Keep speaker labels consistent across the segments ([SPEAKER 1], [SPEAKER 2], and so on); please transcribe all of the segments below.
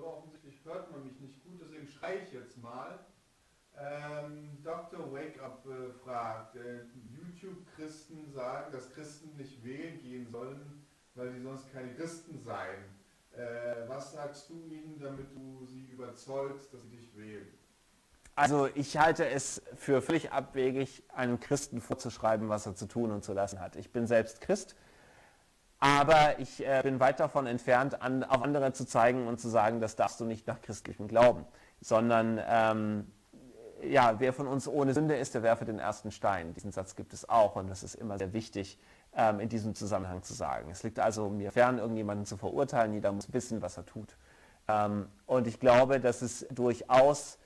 [SPEAKER 1] So, offensichtlich hört man mich nicht gut, deswegen schreie ich jetzt mal. Ähm, Dr. Wake Up äh, fragt, äh, YouTube-Christen sagen, dass Christen nicht wählen gehen sollen, weil sie sonst keine Christen seien. Äh, was sagst du ihnen, damit du sie überzeugst, dass sie dich wählen?
[SPEAKER 2] Also ich halte es für völlig abwegig, einem Christen vorzuschreiben, was er zu tun und zu lassen hat. Ich bin selbst Christ, aber ich äh, bin weit davon entfernt, an, auf andere zu zeigen und zu sagen, das darfst du nicht nach christlichem Glauben, sondern ähm, ja, wer von uns ohne Sünde ist, der werfe den ersten Stein. Diesen Satz gibt es auch und das ist immer sehr wichtig ähm, in diesem Zusammenhang zu sagen. Es liegt also mir fern, irgendjemanden zu verurteilen. Jeder muss wissen, was er tut. Ähm, und ich glaube, dass es durchaus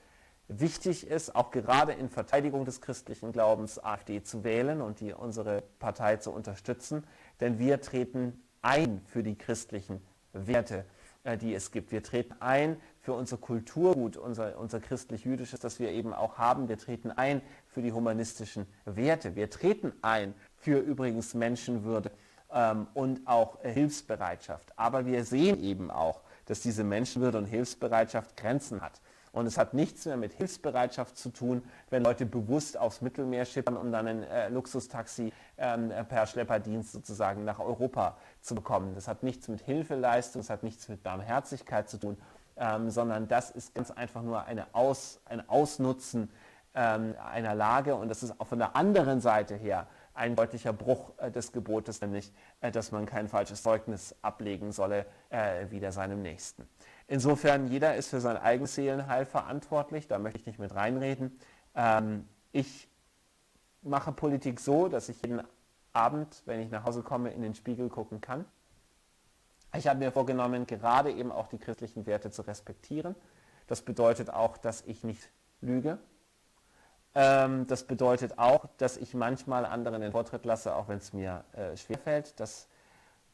[SPEAKER 2] wichtig ist, auch gerade in Verteidigung des christlichen Glaubens AfD zu wählen und die, unsere Partei zu unterstützen, denn wir treten ein für die christlichen Werte, äh, die es gibt. Wir treten ein für unser Kulturgut, unser, unser christlich-jüdisches, das wir eben auch haben. Wir treten ein für die humanistischen Werte. Wir treten ein für übrigens Menschenwürde ähm, und auch Hilfsbereitschaft. Aber wir sehen eben auch, dass diese Menschenwürde und Hilfsbereitschaft Grenzen hat. Und es hat nichts mehr mit Hilfsbereitschaft zu tun, wenn Leute bewusst aufs Mittelmeer schippern, um dann ein äh, Luxustaxi ähm, per Schlepperdienst sozusagen nach Europa zu bekommen. Das hat nichts mit Hilfeleistung, das hat nichts mit Barmherzigkeit zu tun, ähm, sondern das ist ganz einfach nur eine Aus, ein Ausnutzen ähm, einer Lage und das ist auch von der anderen Seite her ein deutlicher Bruch äh, des Gebotes, nämlich, äh, dass man kein falsches Zeugnis ablegen solle äh, wider seinem Nächsten. Insofern, jeder ist für sein eigenes Seelenheil verantwortlich, da möchte ich nicht mit reinreden. Ähm, ich mache Politik so, dass ich jeden Abend, wenn ich nach Hause komme, in den Spiegel gucken kann. Ich habe mir vorgenommen, gerade eben auch die christlichen Werte zu respektieren. Das bedeutet auch, dass ich nicht lüge. Ähm, das bedeutet auch, dass ich manchmal anderen den Vortritt lasse, auch wenn es mir äh, schwerfällt. Das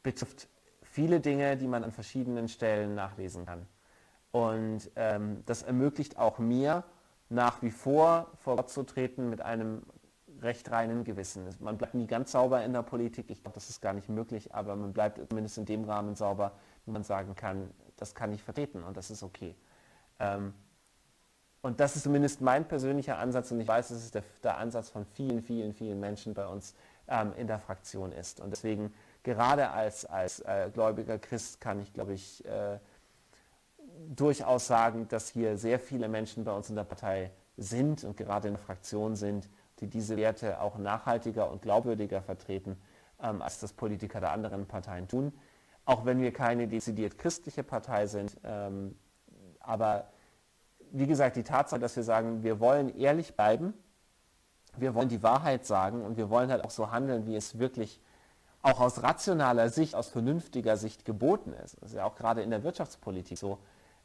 [SPEAKER 2] betrifft viele Dinge, die man an verschiedenen Stellen nachlesen kann. Und ähm, das ermöglicht auch mir, nach wie vor vor Gott zu treten mit einem recht reinen Gewissen. Man bleibt nie ganz sauber in der Politik, ich glaube, das ist gar nicht möglich, aber man bleibt zumindest in dem Rahmen sauber, wo man sagen kann, das kann ich vertreten und das ist okay. Ähm, und das ist zumindest mein persönlicher Ansatz und ich weiß, dass es der, der Ansatz von vielen, vielen, vielen Menschen bei uns ähm, in der Fraktion ist. Und deswegen gerade als, als äh, gläubiger Christ kann ich, glaube ich, äh, durchaus sagen, dass hier sehr viele Menschen bei uns in der Partei sind und gerade in der Fraktion sind, die diese Werte auch nachhaltiger und glaubwürdiger vertreten, ähm, als das Politiker der anderen Parteien tun. Auch wenn wir keine dezidiert christliche Partei sind. Ähm, aber wie gesagt, die Tatsache, dass wir sagen, wir wollen ehrlich bleiben, wir wollen die Wahrheit sagen und wir wollen halt auch so handeln, wie es wirklich ist auch aus rationaler Sicht, aus vernünftiger Sicht geboten ist, das ist ja auch gerade in der Wirtschaftspolitik so,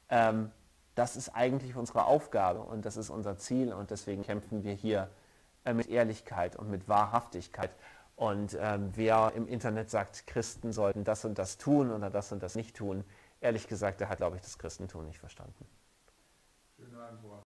[SPEAKER 2] ähm, das ist eigentlich unsere Aufgabe und das ist unser Ziel und deswegen kämpfen wir hier äh, mit Ehrlichkeit und mit Wahrhaftigkeit. Und ähm, wer im Internet sagt, Christen sollten das und das tun oder das und das nicht tun, ehrlich gesagt, der hat, glaube ich, das Christentum nicht verstanden. Schöne Antwort.